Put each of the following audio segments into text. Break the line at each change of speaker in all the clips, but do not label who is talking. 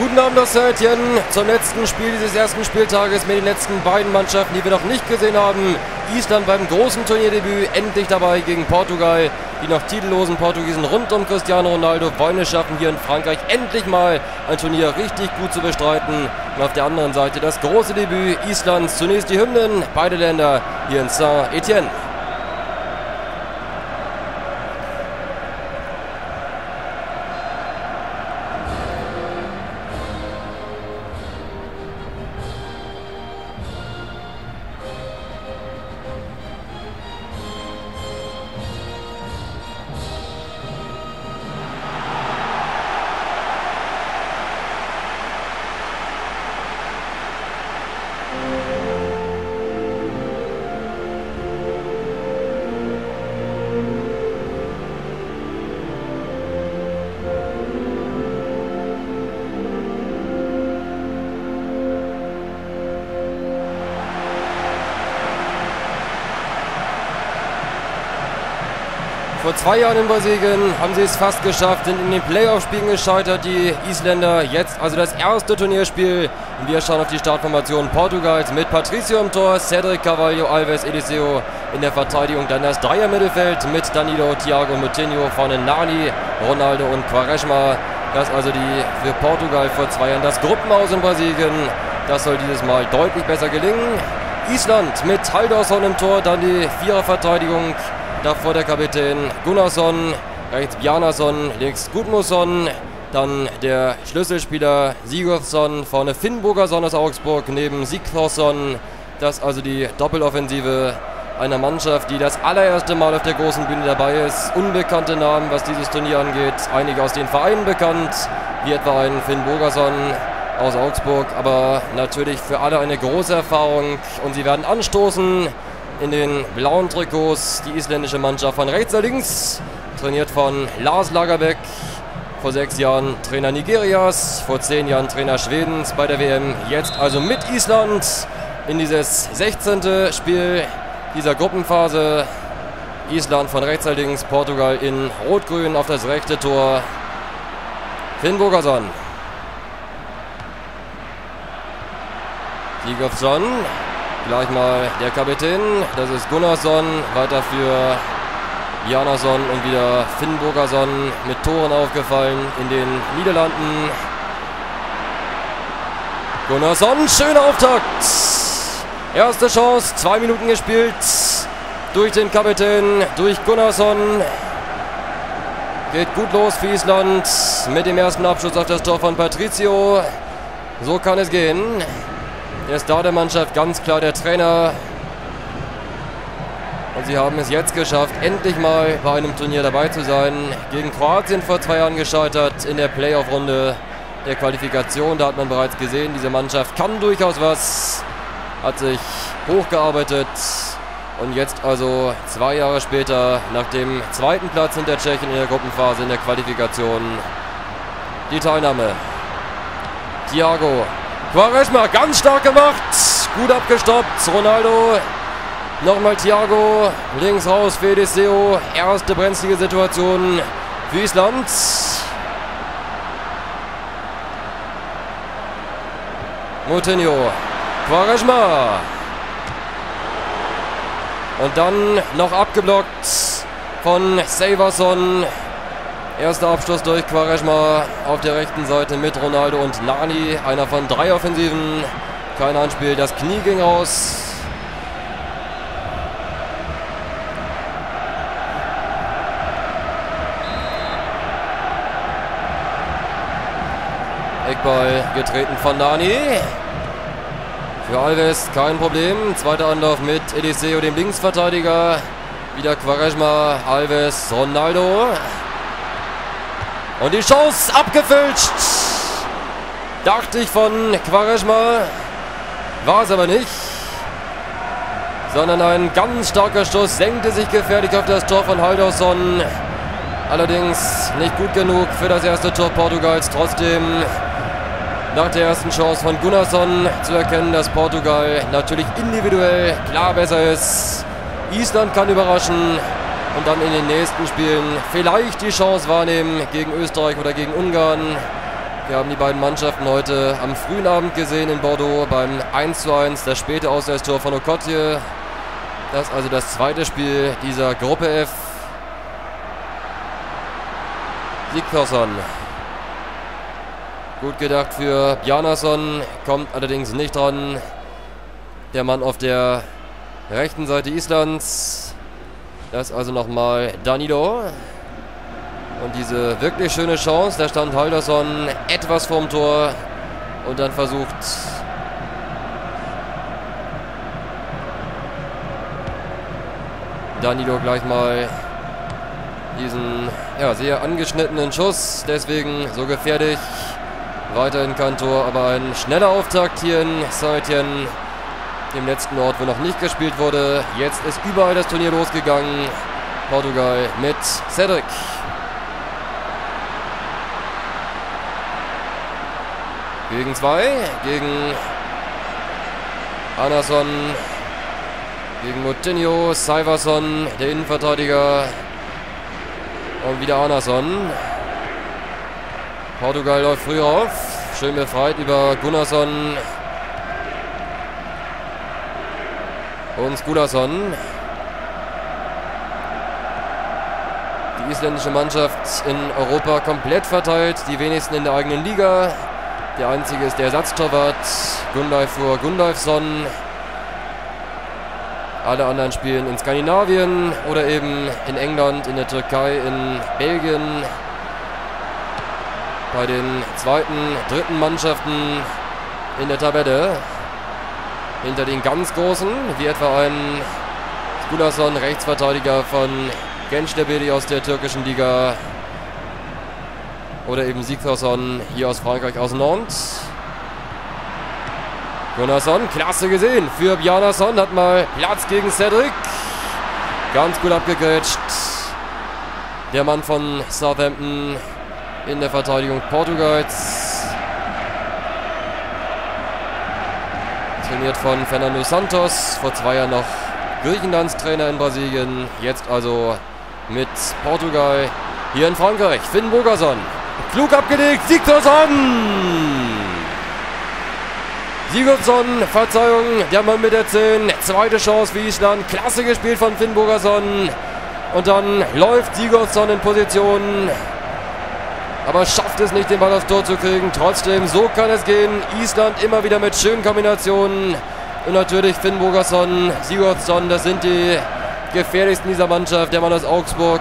Guten Abend aus Etienne zum letzten Spiel dieses ersten Spieltages mit den letzten beiden Mannschaften, die wir noch nicht gesehen haben. Island beim großen Turnierdebüt endlich dabei gegen Portugal. Die noch titellosen Portugiesen rund um Cristiano Ronaldo es schaffen, hier in Frankreich endlich mal ein Turnier richtig gut zu bestreiten. Und auf der anderen Seite das große Debüt Islands. Zunächst die Hymnen, beide Länder hier in Saint-Etienne. Vor zwei Jahren in Brasilien haben sie es fast geschafft, sind in den Playoff-Spielen gescheitert, die Isländer. Jetzt also das erste Turnierspiel. Und wir schauen auf die Startformation Portugals mit Patricio im Tor, Cedric Carvalho, Alves, Eliseo in der Verteidigung. Dann das Dreier-Mittelfeld mit Danilo, Thiago, Moutinho, vorne Nani, Ronaldo und Quaresma. Das also die für Portugal vor zwei Jahren das Gruppenhaus in Brasilien. Das soll dieses Mal deutlich besser gelingen. Island mit Haldorsson im Tor, dann die Viererverteidigung Davor der Kapitän Gunnarsson, rechts Bjarnason, links Gudmusson, dann der Schlüsselspieler Sigurdsson, vorne Finnburgerson aus Augsburg, neben Sigthorsson. Das also die Doppeloffensive einer Mannschaft, die das allererste Mal auf der großen Bühne dabei ist. Unbekannte Namen, was dieses Turnier angeht. Einige aus den Vereinen bekannt, wie etwa ein Finn Burgerson aus Augsburg, aber natürlich für alle eine große Erfahrung. Und sie werden anstoßen in den blauen Trikots die isländische Mannschaft von rechts nach links, trainiert von Lars Lagerbeck, vor sechs Jahren Trainer Nigerias, vor zehn Jahren Trainer Schwedens bei der WM, jetzt also mit Island in dieses 16. Spiel dieser Gruppenphase. Island von rechts nach links, Portugal in Rot-Grün auf das rechte Tor. Finn Bogerson. Sigurdsson Gleich mal der Kapitän, das ist Gunnarsson, weiter für Janason und wieder Finn Burgerson mit Toren aufgefallen in den Niederlanden. Gunnarsson, schöner Auftakt. Erste Chance, zwei Minuten gespielt durch den Kapitän, durch Gunnarsson. Geht gut los für Island mit dem ersten Abschluss auf das Tor von Patricio. So kann es gehen. Der Star der Mannschaft, ganz klar der Trainer. Und sie haben es jetzt geschafft, endlich mal bei einem Turnier dabei zu sein. Gegen Kroatien vor zwei Jahren gescheitert in der Playoff-Runde der Qualifikation. Da hat man bereits gesehen, diese Mannschaft kann durchaus was. Hat sich hochgearbeitet. Und jetzt also zwei Jahre später, nach dem zweiten Platz hinter Tschechien in der Gruppenphase in der Qualifikation, die Teilnahme. Thiago Quaresma ganz stark gemacht. Gut abgestoppt. Ronaldo. Nochmal Thiago. Links raus für Eliseo. Erste brenzlige Situation für Island. Moutinho. Quaresma. Und dann noch abgeblockt von Saverson. Erster Abschluss durch Quaresma auf der rechten Seite mit Ronaldo und Nani. Einer von drei Offensiven. Kein Anspiel, das Knie ging raus. Eckball getreten von Nani. Für Alves kein Problem. Zweiter Anlauf mit Eliseo, dem Linksverteidiger. Wieder Quaresma, Alves, Ronaldo. Und die Chance abgefälscht. Dachte ich von Quaresma. War es aber nicht. Sondern ein ganz starker Stoß senkte sich gefährlich auf das Tor von Haldorsson. Allerdings nicht gut genug für das erste Tor Portugals. Trotzdem nach der ersten Chance von Gunnarsson zu erkennen, dass Portugal natürlich individuell klar besser ist. Island kann überraschen und dann in den nächsten Spielen vielleicht die Chance wahrnehmen gegen Österreich oder gegen Ungarn. Wir haben die beiden Mannschaften heute am frühen Abend gesehen in Bordeaux beim 1:1, das späte Ausgleichstor von Okotje. Das ist also das zweite Spiel dieser Gruppe F. Sigthorsson. Gut gedacht für Bjarnason, kommt allerdings nicht dran. Der Mann auf der rechten Seite Islands. Das also nochmal Danilo. Und diese wirklich schöne Chance, da stand Halderson etwas vorm Tor und dann versucht Danilo gleich mal diesen ja, sehr angeschnittenen Schuss. Deswegen so gefährlich. Weiterhin kein Tor, aber ein schneller Auftakt hier in Saint-Étienne, dem letzten Ort, wo noch nicht gespielt wurde. Jetzt ist überall das Turnier losgegangen. Portugal mit Cedric. Gegen zwei, gegen Anderson, gegen Moutinho, Saiverson, der Innenverteidiger und wieder Anderson. Portugal läuft früh auf, schön befreit über Gunnarsson und Skulason. Die isländische Mannschaft in Europa komplett verteilt, die wenigsten in der eigenen Liga. Der einzige ist der Ersatztorwart Gunleifur Gunleifsson. Alle anderen spielen in Skandinavien oder eben in England, in der Türkei, in Belgien. Bei den zweiten, dritten Mannschaften in der Tabelle. Hinter den ganz großen, wie etwa ein Skulason, Rechtsverteidiger von Gençlerbirliğ aus der türkischen Liga. Oder eben Sigthorsson hier aus Frankreich aus Nantes. Gunnarsson, klasse gesehen. Für Bjarnason hat mal Platz gegen Cedric. Ganz gut abgegrätscht. Der Mann von Southampton in der Verteidigung Portugals. Trainiert von Fernando Santos. Vor zwei Jahren noch Griechenlands Trainer in Brasilien. Jetzt also mit Portugal hier in Frankreich. Finn Bogerson Klug abgelegt. Sigthorsson. Sigurdsson, Verzeihung, der Mann mit der 10. Zweite Chance für Island. Klasse gespielt von Finn Bogerson. Und dann läuft Sigurdsson in Position. Aber schafft es nicht, den Ball aufs Tor zu kriegen. Trotzdem, so kann es gehen. Island immer wieder mit schönen Kombinationen. Und natürlich Finn Bogerson, Sigurdsson, das sind die gefährlichsten dieser Mannschaft. Der Mann aus Augsburg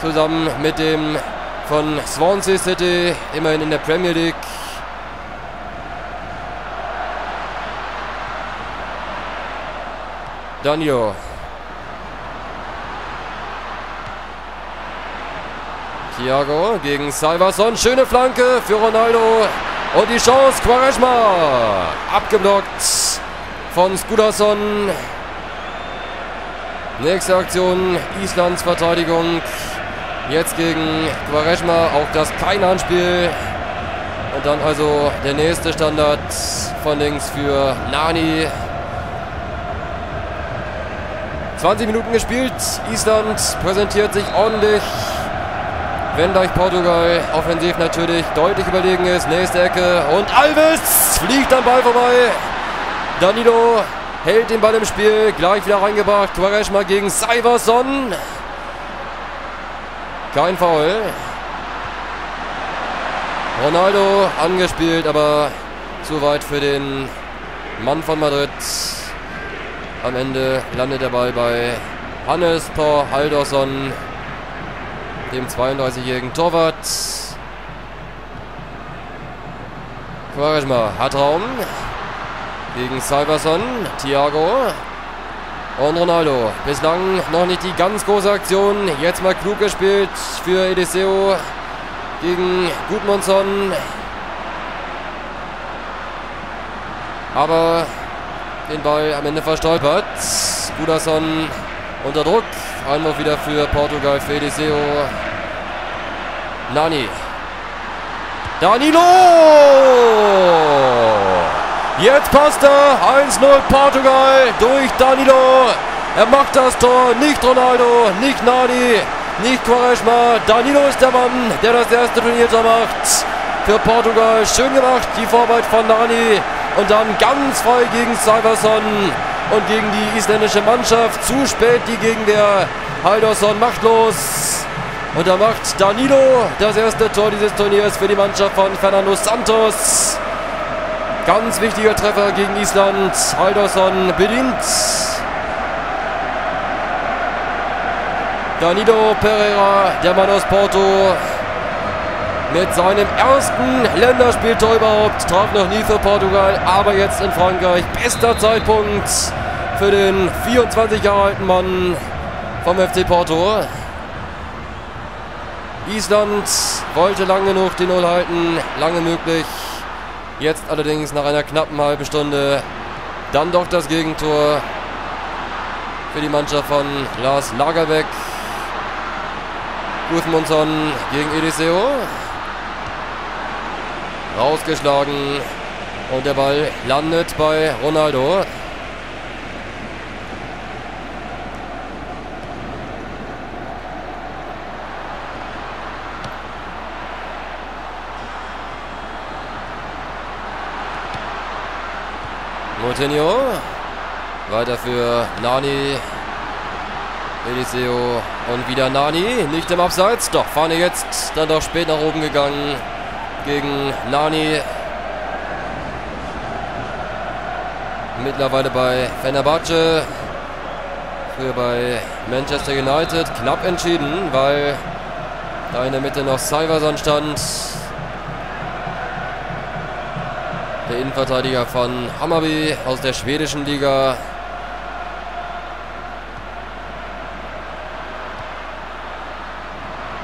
zusammen mit dem von Swansea City, immerhin in der Premier League. Danilo. Thiago gegen Salvason. Schöne Flanke für Ronaldo. Und die Chance, Quaresma. Abgeblockt von Skudason. Nächste Aktion, Islands Verteidigung. Jetzt gegen Quaresma, auch das kein Handspiel. Und dann also der nächste Standard von links für Nani. 20 Minuten gespielt. Island präsentiert sich ordentlich. Wenn gleich Portugal offensiv natürlich deutlich überlegen ist. Nächste Ecke. Und Alves fliegt am Ball vorbei. Danilo hält den Ball im Spiel. Gleich wieder reingebracht. Quaresma gegen Saiverson. Kein Foul. Ronaldo angespielt, aber zu weit für den Mann von Madrid. Am Ende landet der Ball bei Hannes Thor Haldorsson, dem 32-jährigen Torwart. Quaresma hat Raum gegen Salverson, Thiago und Ronaldo. Bislang noch nicht die ganz große Aktion. Jetzt mal klug gespielt für Eliseo gegen Gudmundsson. Aber den Ball am Ende verstolpert. Gudasson unter Druck. Einwurf wieder für Portugal, für Eliseo. Nani. Danilo! Jetzt passt er. 1-0 Portugal durch Danilo. Er macht das Tor. Nicht Ronaldo, nicht Nani, nicht Quaresma. Danilo ist der Mann, der das erste Turniertor macht. für Portugal. Schön gemacht, die Vorarbeit von Nani. Und dann ganz frei gegen Salverson und gegen die isländische Mannschaft. Zu spät die Gegenwehr. Haldorsson machtlos. Und da macht Danilo das erste Tor dieses Turniers für die Mannschaft von Fernando Santos. Ganz wichtiger Treffer gegen Island. Haldorsson bedient. Danilo Pereira, der Mann aus Porto, mit seinem ersten Länderspieltor überhaupt. Traf noch nie für Portugal, aber jetzt in Frankreich. Bester Zeitpunkt für den 24 Jahre alten Mann vom FC Porto. Island wollte lang genug die Null halten, lange möglich. Jetzt allerdings nach einer knappen halben Stunde dann doch das Gegentor für die Mannschaft von Lars Lagerbeck. Gudmundsson gegen Eliseo. Rausgeschlagen. Und der Ball landet bei Ronaldo. Moutinho. Weiter für Nani. Eliseo und wieder Nani. Nicht im Abseits. Doch, Fahne jetzt dann doch spät nach oben gegangen gegen Nani. Mittlerweile bei Fenerbahce. Früher bei Manchester United. Knapp entschieden, weil da in der Mitte noch Salverson stand. Der Innenverteidiger von Hammarby aus der schwedischen Liga.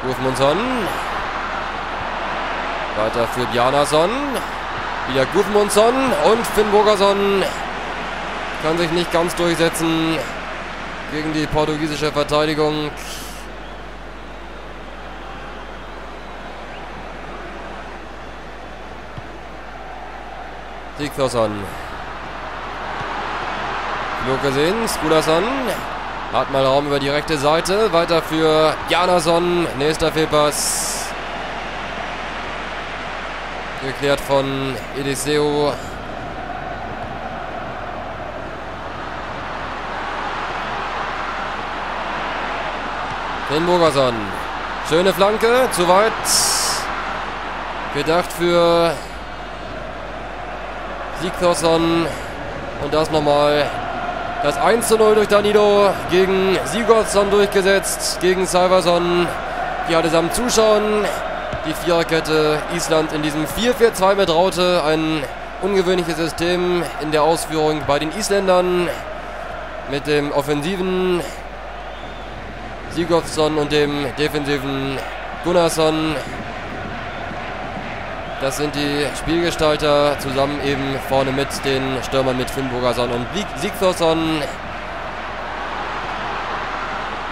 Gudmundsson. Weiter für Bjarnason. Wieder Gudmundsson und Finn Bogerson kann sich nicht ganz durchsetzen gegen die portugiesische Verteidigung. Sigthorsson. Klug gesehen, Skulason hat mal Raum über die rechte Seite. Weiter für Janason. Nächster Fehlpass. Geklärt von Eliseo. Finn Bogerson. Schöne Flanke, zu weit. Gedacht für Sigthorsson. Und das nochmal das 1 zu 0 durch Danilo gegen Sigurdsson durchgesetzt, gegen Salverson, die allesamt zuschauen. Die Viererkette Island in diesem 4-4-2 mit Raute, ein ungewöhnliches System in der Ausführung bei den Isländern mit dem offensiven Sigurdsson und dem defensiven Gunnarsson. Das sind die Spielgestalter zusammen eben vorne mit den Stürmern mit Finn Bogerson und Sigthorsson.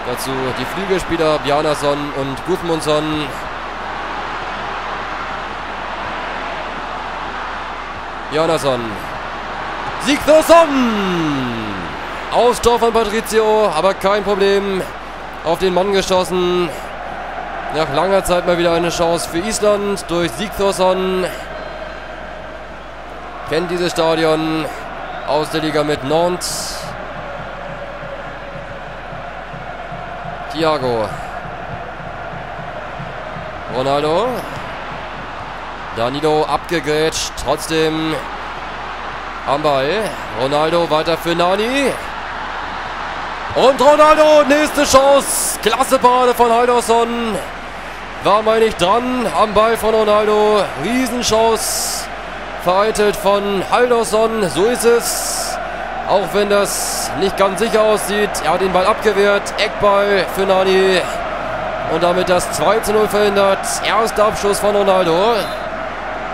Dazu die Flügelspieler Bjarnason und Gudmundsson. Bjarnason. Sigthorsson! Austor von Patricio, aber kein Problem. Auf den Mann geschossen. Nach langer Zeit mal wieder eine Chance für Island durch Sigthorsson. Kennt dieses Stadion aus der Liga mit Nantes. Thiago. Ronaldo. Danilo abgegrätscht. Trotzdem am Ball. Ronaldo weiter für Nani. Und Ronaldo, nächste Chance. Klasse Parade von Haldorsson. War, meine ich, dran am Ball von Ronaldo. Riesenchance. Vereitelt von Haldorsson. So ist es. Auch wenn das nicht ganz sicher aussieht. Er hat den Ball abgewehrt. Eckball für Nani. Und damit das 2 zu 0 verhindert. Erster Abschluss von Ronaldo.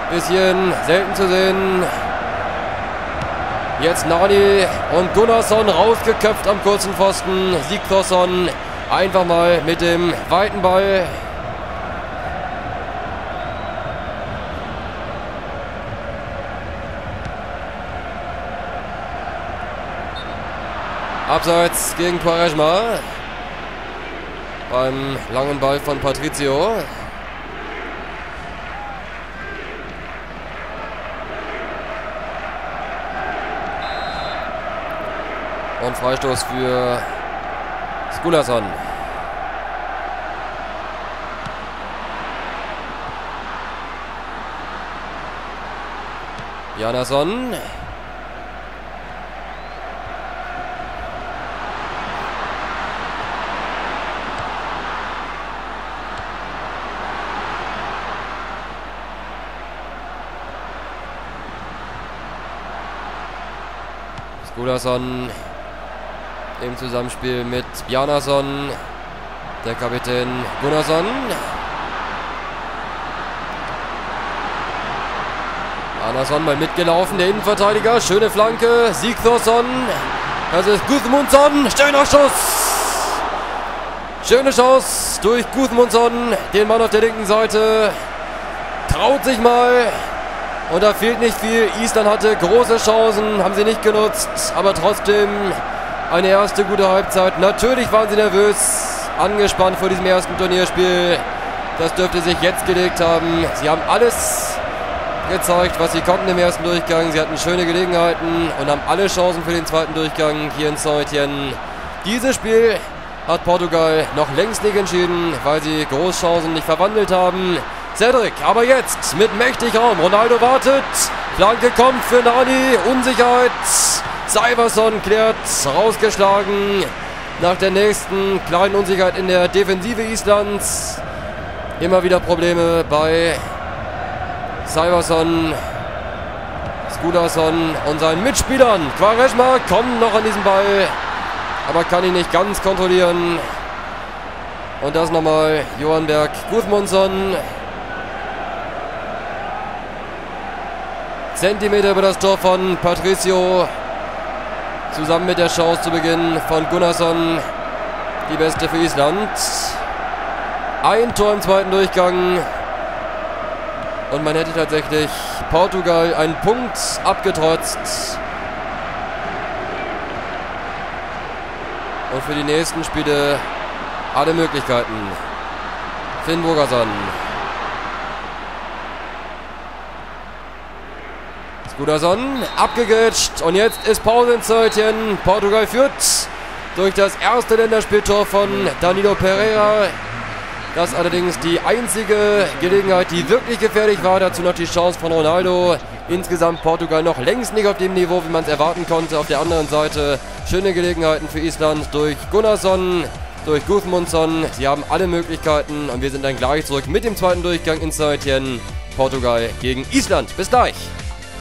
Bisschen selten zu sehen. Jetzt Nani und Gunnarsson rausgeköpft am kurzen Pfosten. Sigthorsson einfach mal mit dem weiten Ball Abseits gegen Quaresma. Beim langen Ball von Patricio. Und Freistoß für Skulason. Janason. Skulason im Zusammenspiel mit Bjarnason, der Kapitän Gunnarsson. Anderson mal mitgelaufen, der Innenverteidiger. Schöne Flanke. Sigthorsson. Das ist Gudmundsson. Schöner Schuss. Schöne Chance durch Gudmundsson. Den Mann auf der linken Seite. Traut sich mal. Und da fehlt nicht viel. Island hatte große Chancen. Haben sie nicht genutzt. Aber trotzdem eine erste gute Halbzeit. Natürlich waren sie nervös. Angespannt vor diesem ersten Turnierspiel. Das dürfte sich jetzt gelegt haben. Sie haben alles gezeigt, was sie konnten im ersten Durchgang. Sie hatten schöne Gelegenheiten und haben alle Chancen für den zweiten Durchgang hier in Saint-Étienne. Dieses Spiel hat Portugal noch längst nicht entschieden, weil sie Großchancen nicht verwandelt haben. Cedric, aber jetzt mit mächtig Raum. Ronaldo wartet. Flanke kommt für Nani. Unsicherheit. Seiverson klärt. Rausgeschlagen. Nach der nächsten kleinen Unsicherheit in der Defensive Islands. Immer wieder Probleme bei Cyberson, Skudason und seinen Mitspielern. Quaresma kommt noch an diesen Ball, aber kann ihn nicht ganz kontrollieren. Und das nochmal Johann Berg Gudmundsson. Zentimeter über das Tor von Patricio. Zusammen mit der Chance zu Beginn von Gunnarsson. Die beste für Island. Ein Tor im zweiten Durchgang. Und man hätte tatsächlich Portugal einen Punkt abgetrotzt. Und für die nächsten Spiele alle Möglichkeiten. Finn Bogerson. Skudason abgegrätscht und jetzt ist Pause in Zeutchen. Portugal führt durch das erste Länderspieltor von Danilo Pereira. Das allerdings die einzige Gelegenheit, die wirklich gefährlich war. Dazu noch die Chance von Ronaldo. Insgesamt Portugal noch längst nicht auf dem Niveau, wie man es erwarten konnte. Auf der anderen Seite schöne Gelegenheiten für Island durch Gunnarsson, durch Gudmundsson. Sie haben alle Möglichkeiten und wir sind dann gleich zurück mit dem zweiten Durchgang in Saint Portugal gegen Island. Bis gleich.